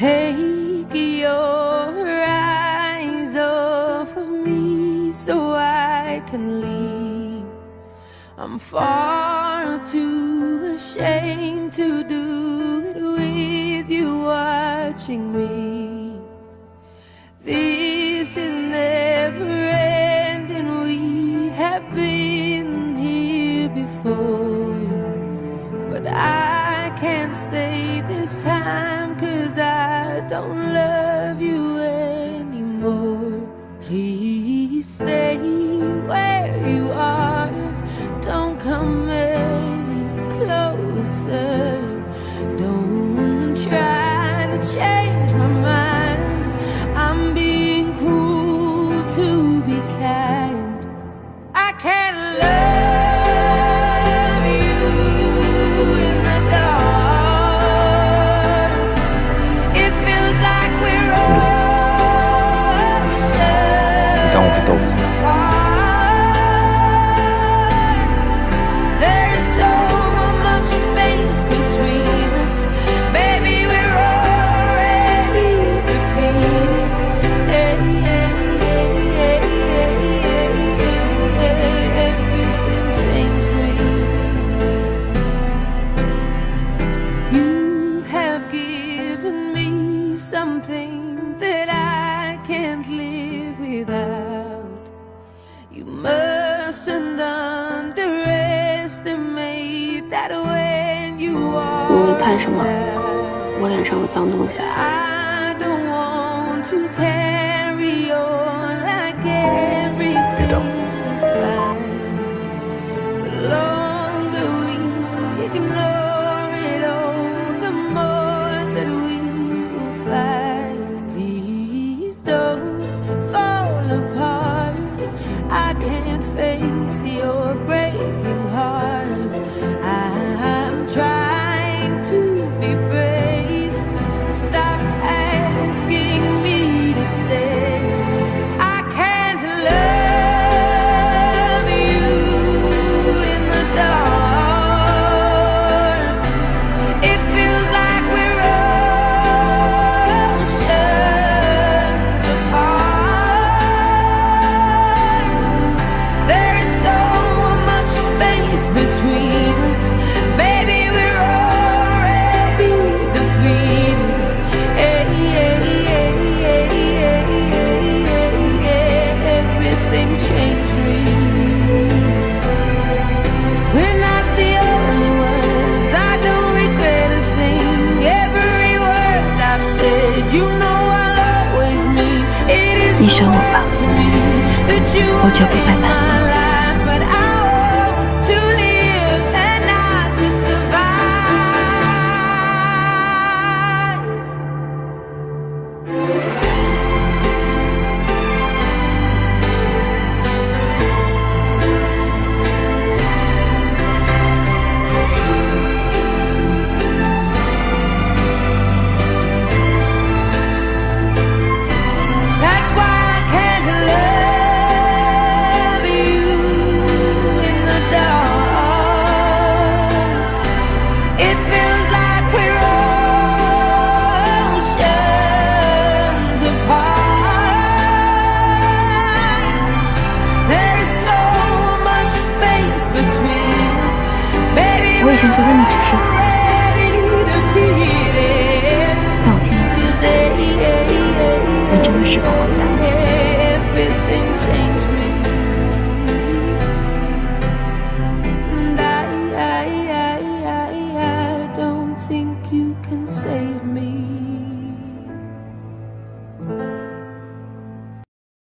Take your eyes off of me so I can leave. I'm far too ashamed to do it with you watching me. This is never ending. We have been here before. But I can't stay this time cause I don't love you anymore. Please stay where you are. Don't come any closer. Don't try to change my mind. I'm being cruel to be kind. I can't love live without. You mustn't underestimate that when you are. 你看什么？我脸上有脏东西。I don't want to carry on like everything 别等等我吧。我就不背叛了先去问你指示好。那我今天，你真的是个混蛋。